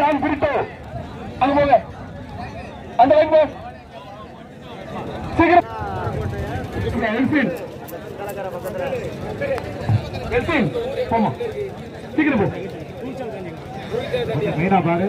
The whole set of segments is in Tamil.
ஜான் பிரிட்டோ. அங்க போங்க அந்த லைன் போ சீக்கிரம். எல்பின் எல்பின் போமா சீக்கிரம் போ. மெயினா பாரு.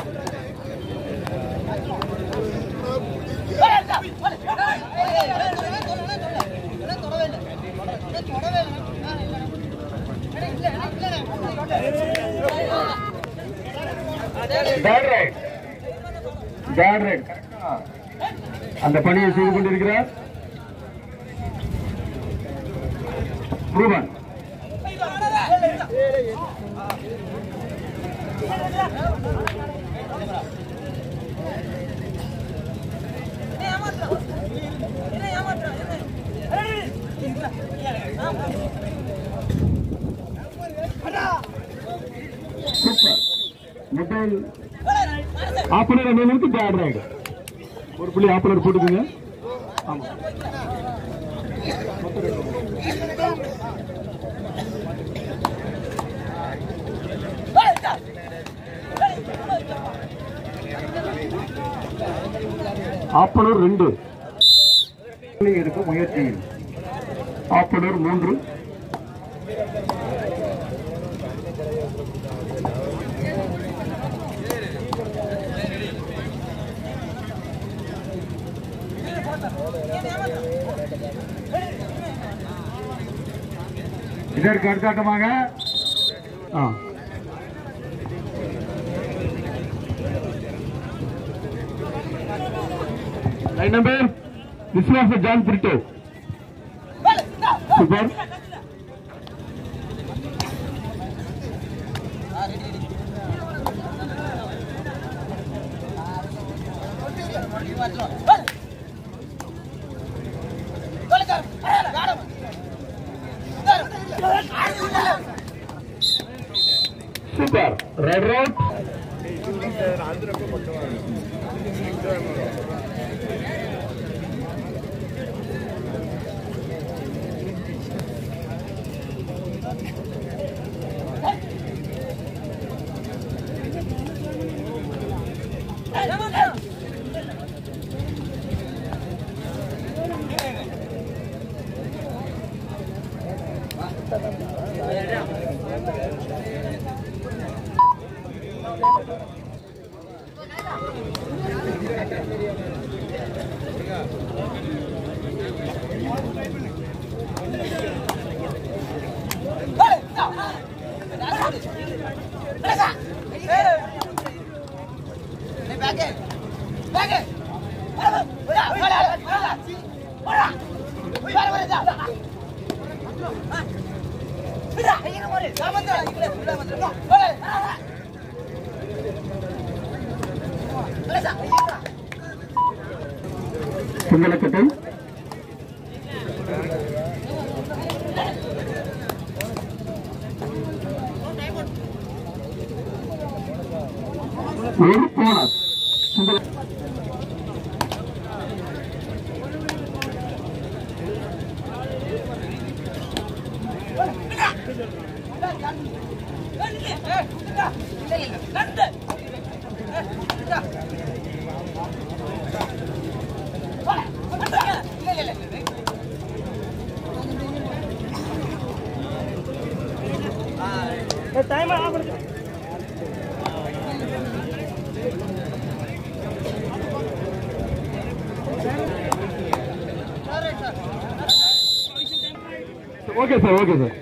பேட் ரைட் பேட் அந்த பணியை செய்து கொண்டிருக்கிறார். ரூபன். முதல் ஆப்பனர் அணியிலிருந்து பேட் ரைடு ஒரு புள்ளி ஆப்பனர் போட்டுக்குங்க. ஆமா ஆப்பனர் ரெண்டு. புள்ளி எடுக்க முயற்சி ஆப்பனர் மூன்று. இதற்கு அடுத்தாட்டமாக ஆ. லைன் நம்பர் விஸ்வாச ஜான் பிரிட்டோ சூப்பர் சூப்பர் ரெட் ரோட் Mm-hmm. Okay sir okay sir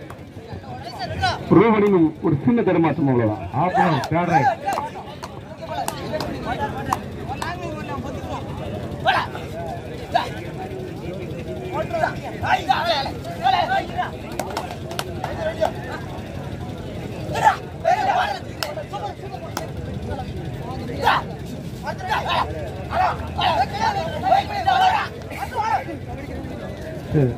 ரோஹனின் ஒரு சின்ன தடுமாற்றம் அவ்வளவுதான். ஆப்பனம் தேர்ட் ரைட் சரி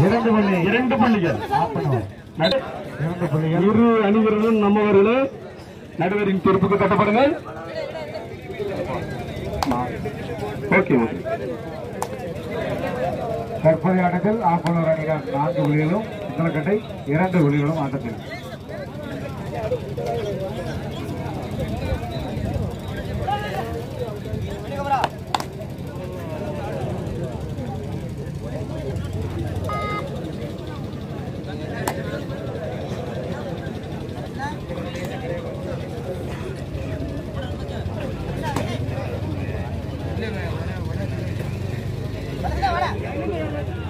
இரண்டு புள்ளி இரண்டு புள்ளிகள் ஆப்பனம் நடு- இரண்டு புள்ளிகள் இரு அணிவர்களும் நம்மவர்களே நடுவரின் கட்டப்படுங்கள். ஓகே ஓகே தற்போதைய ஆட்டத்தில் ஆப்பனூர் அணிகள் நான்கு ஒளிகளும் சுந்தரக்கட்டை இரண்டு புள்ளிகளும் ஆட்டத்தில்.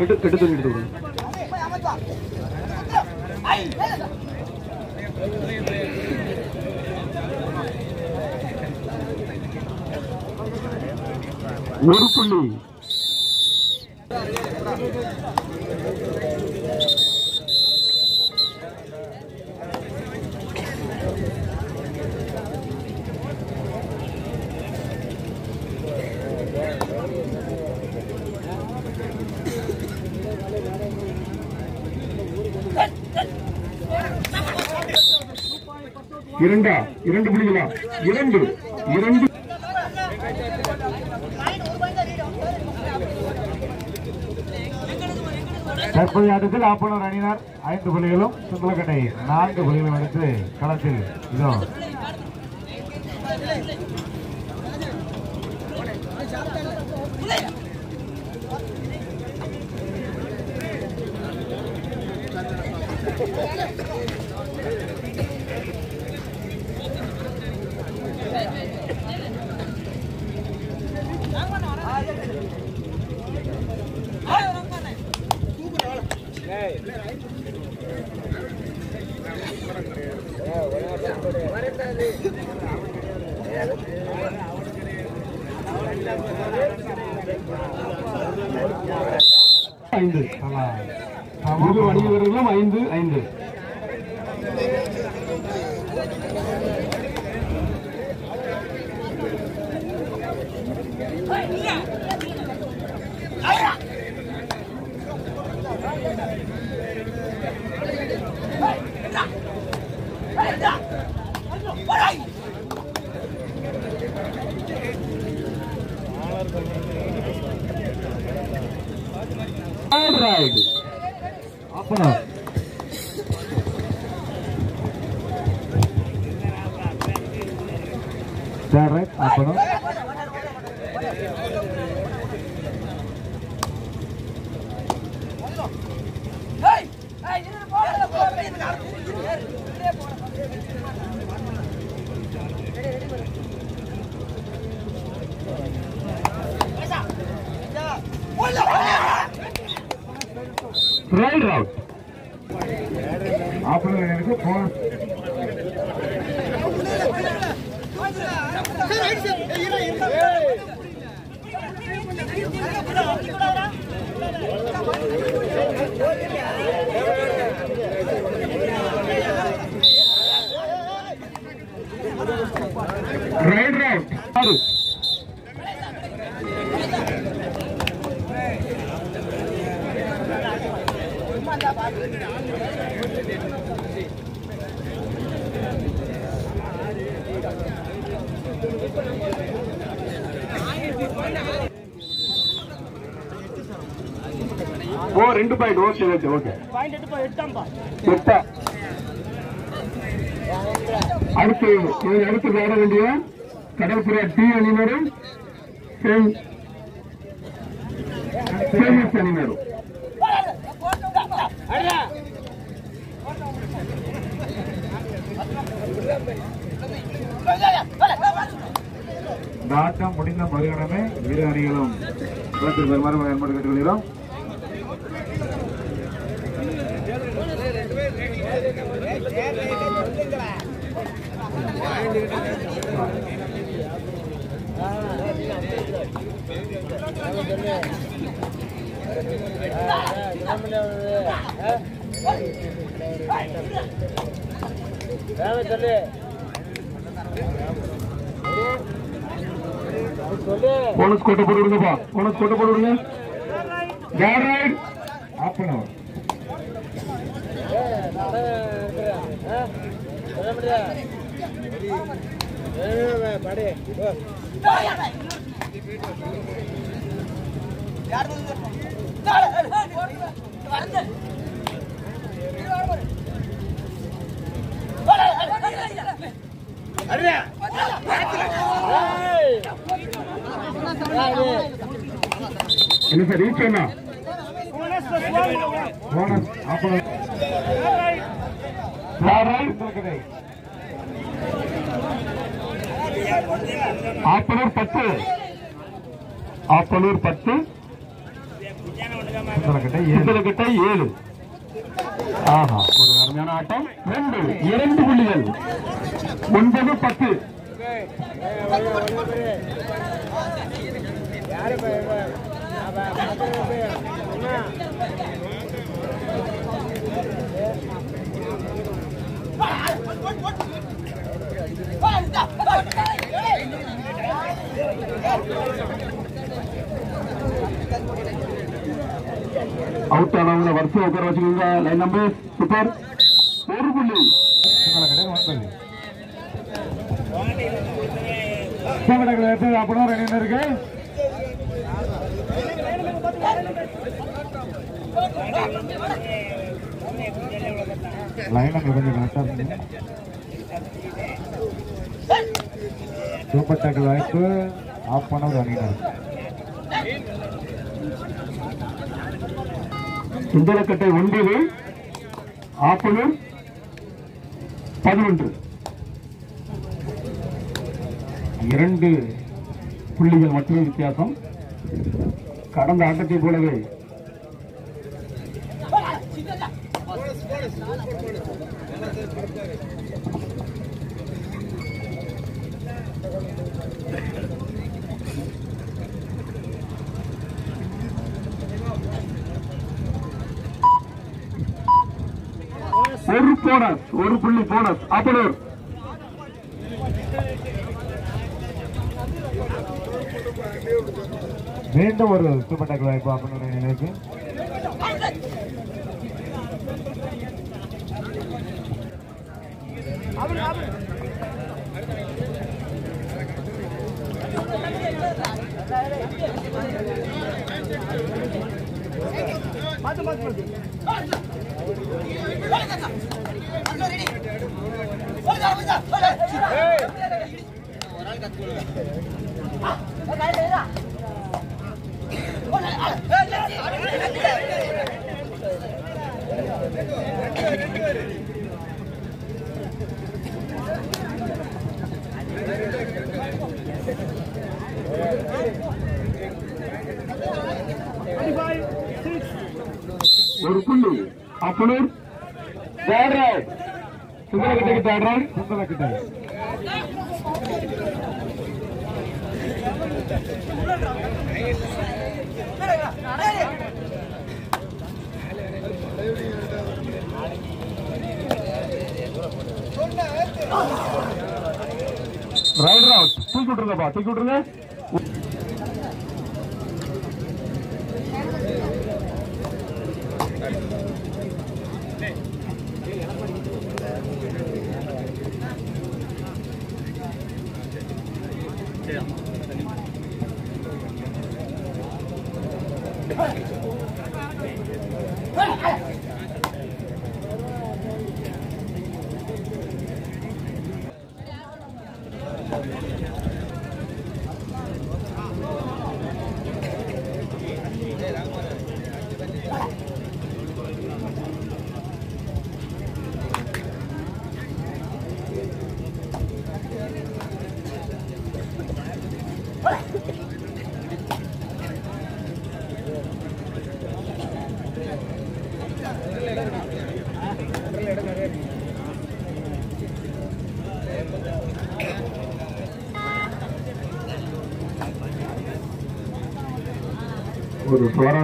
கெட்டு கெட்டு தண்ணி எடுத்து விடுங்க. ஒரு புள்ளி இரண்டா இரண்டு புள்ளிகளா இரண்டு இரண்டு. தற்போதைய ஆட்டத்தில் ஆப்பனர் அணியினர் ஐந்து புள்ளிகளும் சுந்தரக்கட்டை நான்கு புள்ளிகளும் எடுத்து களத்தில் இதோ. ஐந்து தலா இரு அணிவர்களும் ஐந்து ஐந்து Alright. Appanur third raid Appanur Right out. Appanur அணியினருக்கு போன Right out. ఓ రెండు పాయింట్ ఓకే ఓకే ఓకే ఎట్ట அடுத்து அடுத்து போட வேண்டிய கடைபுற டி அணியினரும் சேமிஸ் அணியினரும் இந்த ஆட்டம் முடிந்த மறுகணமே இரு அணிகளும் களத்தில் பெருமாறு ஏற்பாடு கேட்டுக்கொள்கிறோம் போனஸ் கோட்டை போட்டு விடுங்கப்பா. போனஸ் கோட்டை போட்டு விடுங்க. கேர் ரைட் ஆஃப் அன் அவர் என்ன சார் ரீச் என்ன? போனஸ் ஆப்பனூர் பத்து. ஆப்பனூர் பத்து. கிட்ட ஏழு. ஆஹா ஒரு அருமையான ஆட்டம். ரெண்டு இரண்டு புள்ளிகள். ஒன்பது பத்து. அவுட் ஆனவங்க வருஷம் உட்கார வச்சுக்கோங்க லைன் நம்பர் சூப்பர் ஒரு புள்ளி. கடை ஒன்பது கடை கொஞ்சம் கரெக்டாக சூப்பர் டேக்கிள் வாய்ப்பு ஆஃப் பண்ண ஒரு அணியினர். சுந்தரக்கட்டை ஒன்பது ஆப்பனூர் பதினொன்று. இரண்டு புள்ளிகள் மட்டுமே வித்தியாசம். கடந்த ஆட்டத்தை போலவே. ஒரு போனஸ் ஒரு புள்ளி போனஸ். ஆப்பனூர் மீண்டும் ஒரு சூப்பர் டேக்கிள் வாய்ப்பு ஆஃப் பண்ண அணியினருக்கு ஒரு புள்ளி கத்து தேர்ட் ரைட் சுந்தரக்கட்டைக்கு தேர்ட் ரைட் சுந்தர கிட்ட. ரைடர் அவுட் தூக்கி விட்டுருங்கப்பா. தூக்கி விட்டுருங்க.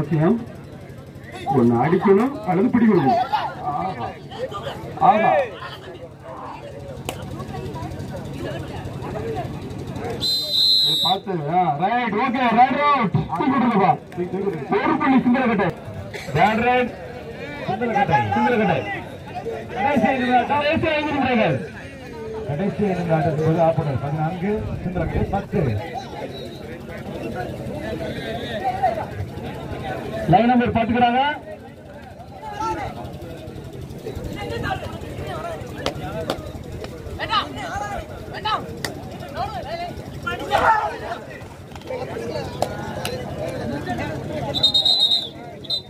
ஒரு ஒன்னு அடிக்கணும் அல்லது பிடிக்கணும்? ஆமா பார்த்து ரைட் ஓகே ரைட் அவுட் ஒரு புள்ளி பேட் ரைட் சுந்தரக்கட்டை சிந்தரக்கட்டை கடைசி ஐந்து கடைசி ஐந்து நிமிடங்கள். கடைசி ஐந்து ஆட்டத்தின் போது ஆப்பனர் பதினான்கு சுந்தரக்கட்டை பத்து. லைன் நம்பர் பாத்துக்கிறாங்க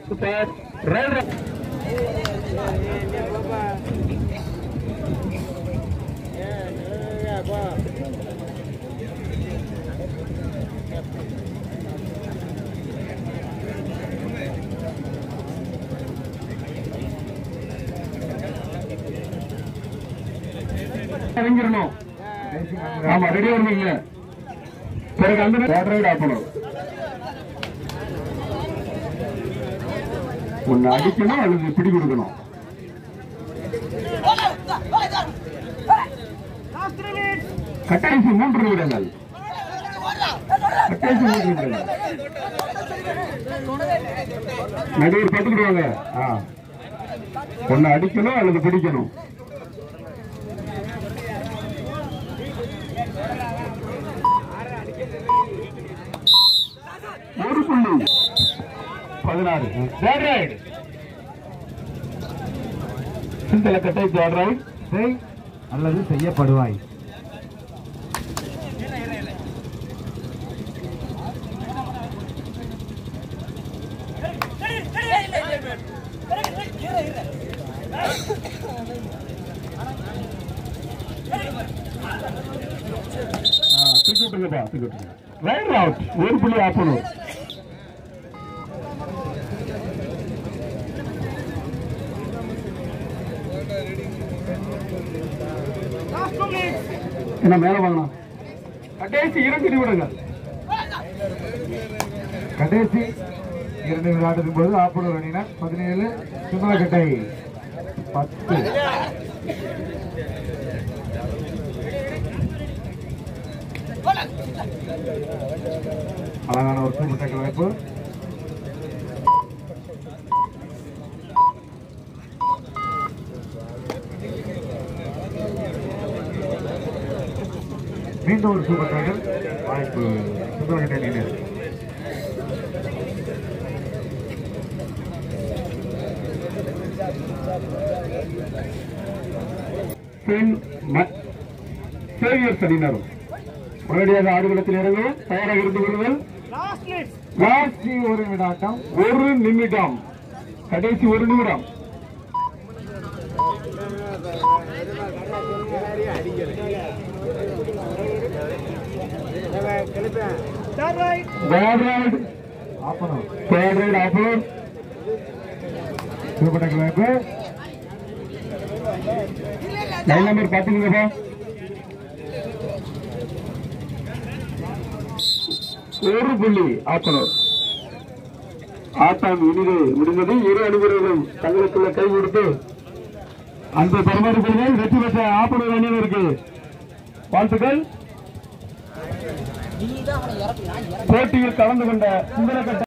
சூப்பர் ரைட் இறங்கிடணும் கடைசி இறங்கிடணும் ஆமா ரெடி வருவீங்க பிறகு அந்த பேட் ரைட் ஆகணும் ஒன்னு அடிக்கணும் அல்லது பிடி கொடுக்கணும்? கட்டாயசி மூன்று நிமிடங்கள். கட்டாயசி மூன்று நிமிடங்கள். நடுவர் பட்டுக்கிடுவாங்க. ஆ. ஒன்னு அடிக்கணும் அல்லது பிடிக்கணும்? ஒரு புள்ளி பதினாறு third raid Sinthalakkattai third raid அல்லது செய்யப்படுவாய். தூக்கி விட்டுருங்கப்பா தூக்கி விட்டுருங்க ரைட் அவுட் ஒரு புள்ளி ஆப்பணும் என்ன மேல வாங்கலாம் கடைசி இரண்டு நிமிடங்கள் கடைசி இரண்டு நிமிட ஆட்டத்தின் போது ஆப்பனர் அணியினர் பதினேழு சுந்தரக்கட்டை பத்து அழகான ஒரு சூப்பர் டேக்கல் வாய்ப்பு மீண்டும் ஒரு சூப்பர் டேக்கல் வாய்ப்பு சுந்தரக்கட்டை அணியினர் பெண் ம- சேவியர் அணியினரும் உடனடியாக ஆடுகளத்தில் இறங்கும் தயாராக இருந்து கொள்ளுங்கள். கடைசி ஒரு நிமிடம். ஆட்டம் ஒரு நிமிடம். கடைசி ஒரு நிமிடம். Bad ride, Appanur bad ride, upload. Super tackle வாய்ப்பு லைன் நம்பர் பாத்தீங்கப்பா ஒரு புள்ளி ஆப்பனர் ஆட்டம் இனிது முடிந்தது. இரு அணிவர்களும் தங்களுக்குள்ள கை கொடுத்து அந்த பரிமாறுகள் வெற்றி பெற்ற ஆப்பனர் அணியினருக்கு வாழ்த்துக்கள். போட்டியில் கலந்து கொண்ட சுந்தரக்கட்ட